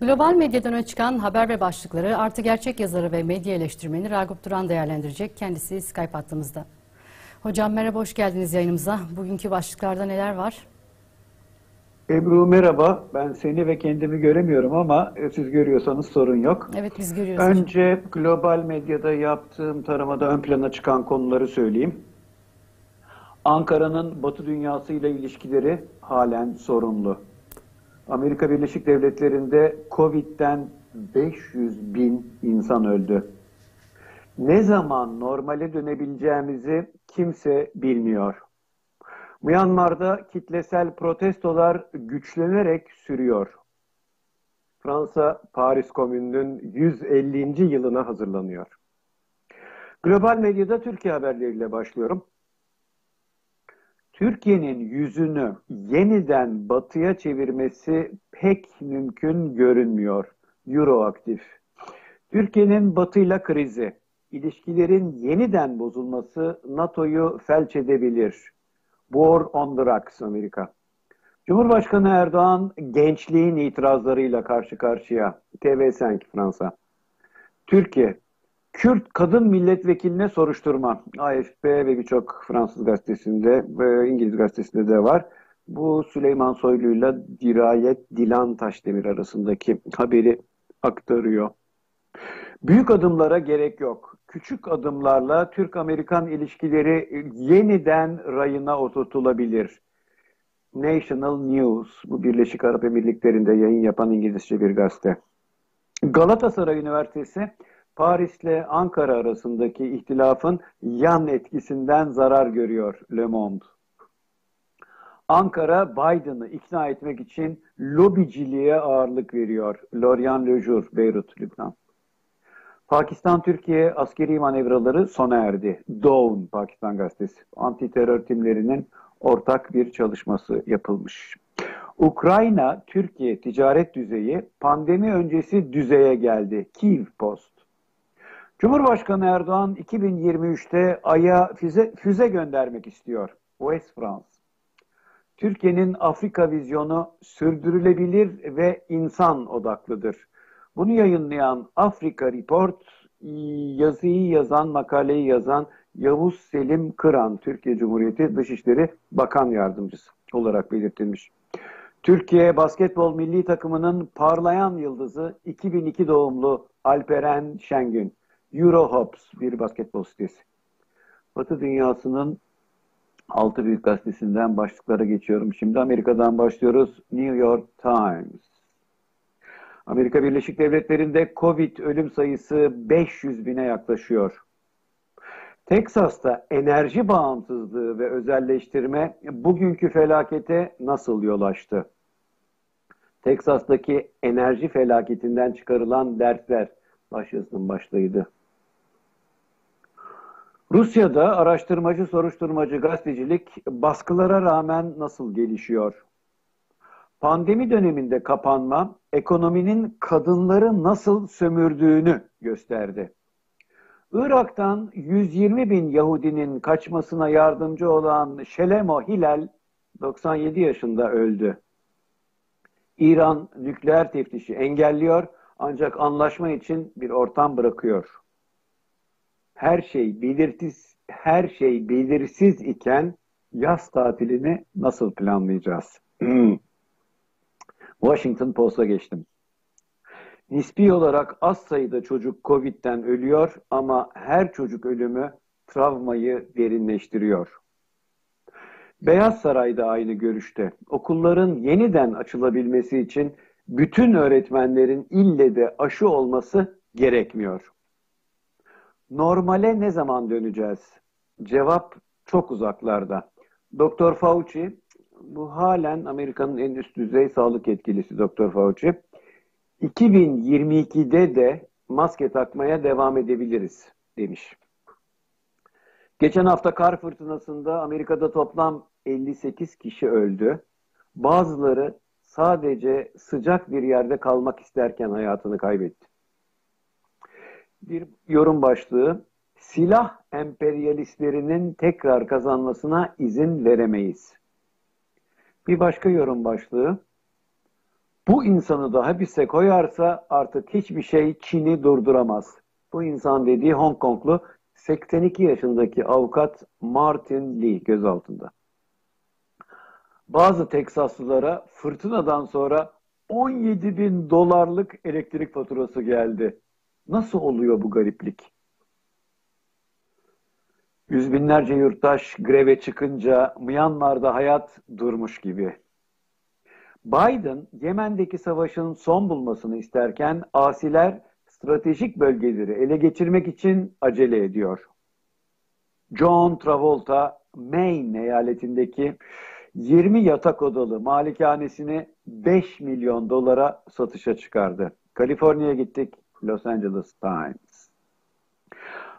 Global medyadan öne çıkan haber ve başlıkları artı gerçek yazarı ve medya eleştirmeni Ragıp Duran değerlendirecek. Kendisi Skype hattımızda. Hocam merhaba, hoş geldiniz yayınımıza. Bugünkü başlıklarda neler var? Ebru merhaba. Ben seni ve kendimi göremiyorum ama e, siz görüyorsanız sorun yok. Evet biz görüyoruz. Önce global medyada yaptığım taramada ön plana çıkan konuları söyleyeyim. Ankara'nın Batı dünyası ile ilişkileri halen sorunlu. Amerika Birleşik Devletleri'nde Covid'den 500 bin insan öldü. Ne zaman normale dönebileceğimizi kimse bilmiyor. Myanmar'da kitlesel protestolar güçlenerek sürüyor. Fransa, Paris Komünü'nün 150. yılına hazırlanıyor. Global medyada Türkiye haberleriyle başlıyorum. Türkiye'nin yüzünü yeniden batıya çevirmesi pek mümkün görünmıyor. Euroaktif. Türkiye'nin batıyla krizi, ilişkilerin yeniden bozulması NATO'yu felç edebilir. War on the Amerika. Cumhurbaşkanı Erdoğan gençliğin itirazlarıyla karşı karşıya. TV5 Fransa. Türkiye, Kürt kadın milletvekiline soruşturma. AFP ve birçok Fransız gazetesinde ve İngiliz gazetesinde de var. Bu Süleyman Soylu'yla Dirayet Dilan Taşdemir arasındaki haberi aktarıyor. Büyük adımlara gerek yok. Küçük adımlarla Türk-Amerikan ilişkileri yeniden rayına oturtulabilir. National News, bu Birleşik Arap Emirlikleri'nde yayın yapan İngilizce bir gazete. Galatasaray Üniversitesi Paris ile Ankara arasındaki ihtilafın yan etkisinden zarar görüyor Le Monde. Ankara Biden'ı ikna etmek için lobiciliğe ağırlık veriyor. Lorient Lejour, Beyrut, Lübnan. Pakistan-Türkiye askeri manevraları sona erdi. Dawn Pakistan gazetesi. Anti terör timlerinin ortak bir çalışması yapılmış. Ukrayna-Türkiye ticaret düzeyi pandemi öncesi düzeye geldi. Kiev Post. Cumhurbaşkanı Erdoğan 2023'te Ay'a füze, füze göndermek istiyor. West France. Türkiye'nin Afrika vizyonu sürdürülebilir ve insan odaklıdır. Bunu yayınlayan Afrika Report yazıyı yazan, makaleyi yazan Yavuz Selim Kıran, Türkiye Cumhuriyeti Dışişleri Bakan Yardımcısı olarak belirtilmiş. Türkiye basketbol milli takımının parlayan yıldızı 2002 doğumlu Alperen Şengün. Eurohops bir basketbol sitesi. Batı dünyasının altı büyük gazetesinden başlıklara geçiyorum. Şimdi Amerika'dan başlıyoruz. New York Times. Amerika Birleşik Devletleri'nde Covid ölüm sayısı 500 bine yaklaşıyor. Teksas'ta enerji bağımsızlığı ve özelleştirme bugünkü felakete nasıl yol açtı? Teksas'taki enerji felaketinden çıkarılan dersler başyazının başlığıydı. Rusya'da araştırmacı, soruşturmacı gazetecilik baskılara rağmen nasıl gelişiyor? Pandemi döneminde kapanma, ekonominin kadınları nasıl sömürdüğünü gösterdi. Irak'tan 120 bin Yahudinin kaçmasına yardımcı olan Şelemo Hilal 97 yaşında öldü. İran nükleer teftişi engelliyor ancak anlaşma için bir ortam bırakıyor her şey belirsiz, her şey belirsiz iken yaz tatilini nasıl planlayacağız? Washington Post'a geçtim. Nispi olarak az sayıda çocuk Covid'den ölüyor ama her çocuk ölümü travmayı derinleştiriyor. Beyaz Saray da aynı görüşte. Okulların yeniden açılabilmesi için bütün öğretmenlerin ille de aşı olması gerekmiyor. Normale ne zaman döneceğiz? Cevap çok uzaklarda. Doktor Fauci, bu halen Amerika'nın en üst düzey sağlık yetkilisi Doktor Fauci. 2022'de de maske takmaya devam edebiliriz demiş. Geçen hafta kar fırtınasında Amerika'da toplam 58 kişi öldü. Bazıları sadece sıcak bir yerde kalmak isterken hayatını kaybetti bir yorum başlığı. Silah emperyalistlerinin tekrar kazanmasına izin veremeyiz. Bir başka yorum başlığı. Bu insanı da hapise koyarsa artık hiçbir şey Çin'i durduramaz. Bu insan dediği Hong Konglu 82 yaşındaki avukat Martin Lee gözaltında. Bazı Teksaslılara fırtınadan sonra 17 bin dolarlık elektrik faturası geldi. Nasıl oluyor bu gariplik? Yüz binlerce yurttaş greve çıkınca Myanmar'da hayat durmuş gibi. Biden, Yemen'deki savaşın son bulmasını isterken asiler stratejik bölgeleri ele geçirmek için acele ediyor. John Travolta, Maine eyaletindeki 20 yatak odalı malikanesini 5 milyon dolara satışa çıkardı. Kaliforniya'ya gittik, Los Angeles Times.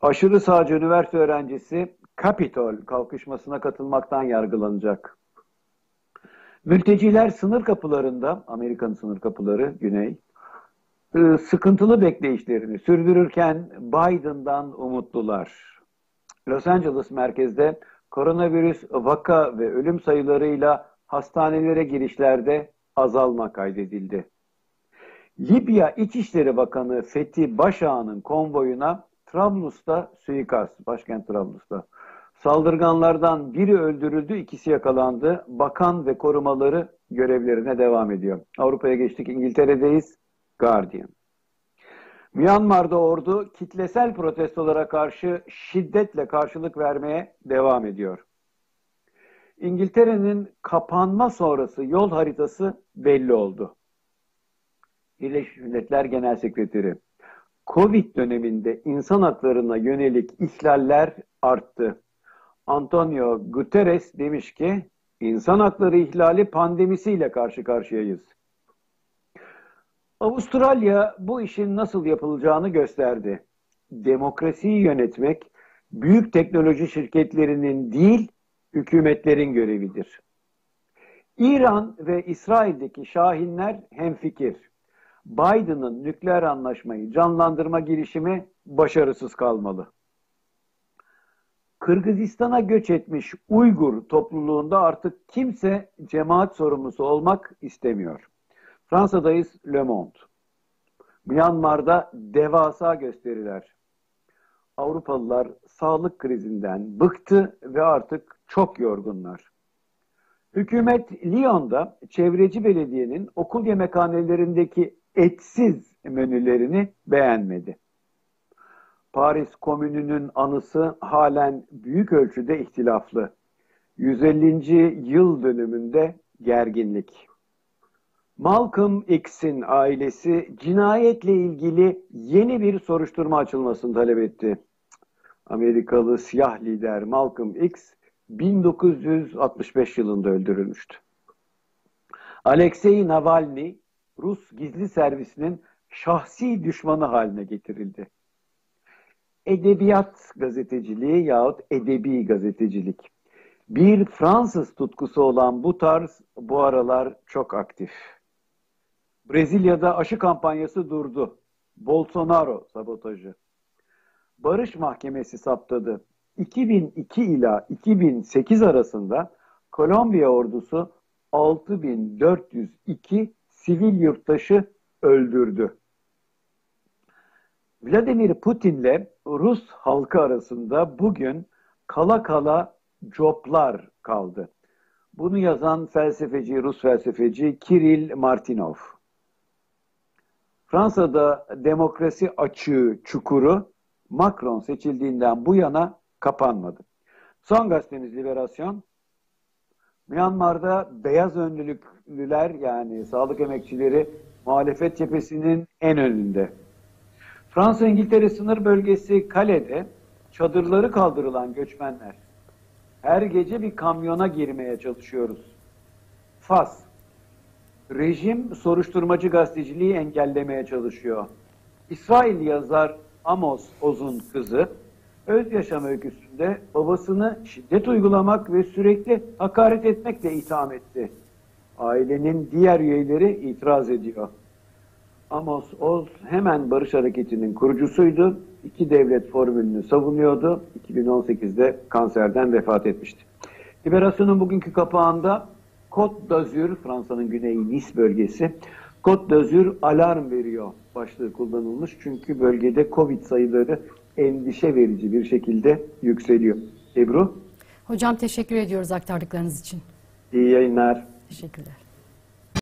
Aşırı sağcı üniversite öğrencisi Capitol kalkışmasına katılmaktan yargılanacak. Mülteciler sınır kapılarında, Amerika'nın sınır kapıları, güney, e, sıkıntılı bekleyişlerini sürdürürken Biden'dan umutlular. Los Angeles merkezde koronavirüs vaka ve ölüm sayılarıyla hastanelere girişlerde azalma kaydedildi. Libya İçişleri Bakanı Fethi Başağ'ın konvoyuna Trablus'ta suikast, başkent Trablus'ta. Saldırganlardan biri öldürüldü, ikisi yakalandı. Bakan ve korumaları görevlerine devam ediyor. Avrupa'ya geçtik, İngiltere'deyiz. Guardian. Myanmar'da ordu kitlesel protestolara karşı şiddetle karşılık vermeye devam ediyor. İngiltere'nin kapanma sonrası yol haritası belli oldu. Birleşmiş Milletler Genel Sekreteri, Covid döneminde insan haklarına yönelik ihlaller arttı. Antonio Guterres demiş ki, insan hakları ihlali pandemisiyle karşı karşıyayız. Avustralya bu işin nasıl yapılacağını gösterdi. Demokrasiyi yönetmek büyük teknoloji şirketlerinin değil, hükümetlerin görevidir. İran ve İsrail'deki şahinler hemfikir. Biden'ın nükleer anlaşmayı canlandırma girişimi başarısız kalmalı. Kırgızistan'a göç etmiş Uygur topluluğunda artık kimse cemaat sorumlusu olmak istemiyor. Fransa'dayız Le Monde. Myanmar'da devasa gösteriler. Avrupalılar sağlık krizinden bıktı ve artık çok yorgunlar. Hükümet Lyon'da çevreci belediyenin okul yemekhanelerindeki etsiz menülerini beğenmedi. Paris Komünü'nün anısı halen büyük ölçüde ihtilaflı. 150. yıl dönümünde gerginlik. Malcolm X'in ailesi cinayetle ilgili yeni bir soruşturma açılmasını talep etti. Amerikalı siyah lider Malcolm X 1965 yılında öldürülmüştü. Alexei Navalny Rus gizli servisinin şahsi düşmanı haline getirildi. Edebiyat gazeteciliği yahut edebi gazetecilik. Bir Fransız tutkusu olan bu tarz bu aralar çok aktif. Brezilya'da aşı kampanyası durdu. Bolsonaro sabotajı. Barış Mahkemesi saptadı. 2002 ila 2008 arasında Kolombiya ordusu 6402 sivil yurttaşı öldürdü. Vladimir Putin'le Rus halkı arasında bugün kala kala coplar kaldı. Bunu yazan felsefeci, Rus felsefeci Kiril Martinov. Fransa'da demokrasi açığı çukuru Macron seçildiğinden bu yana kapanmadı. Son gazetemiz Liberasyon. Myanmar'da beyaz önlülüklüler yani sağlık emekçileri muhalefet cephesinin en önünde. Fransa-İngiltere sınır bölgesi Kale'de çadırları kaldırılan göçmenler. Her gece bir kamyona girmeye çalışıyoruz. Fas. Rejim soruşturmacı gazeteciliği engellemeye çalışıyor. İsrail yazar Amos Oz'un kızı öz yaşam öyküsünde babasını şiddet uygulamak ve sürekli hakaret etmekle itham etti. Ailenin diğer üyeleri itiraz ediyor. Amos Oz hemen Barış Hareketi'nin kurucusuydu. İki devlet formülünü savunuyordu. 2018'de kanserden vefat etmişti. Liberasyon'un bugünkü kapağında Côte d'Azur, Fransa'nın güneyi Nice bölgesi, Côte d'Azur alarm veriyor başlığı kullanılmış. Çünkü bölgede Covid sayıları endişe verici bir şekilde yükseliyor. Ebru, Hocam teşekkür ediyoruz aktardıklarınız için. iyi yayınlar. Teşekkürler.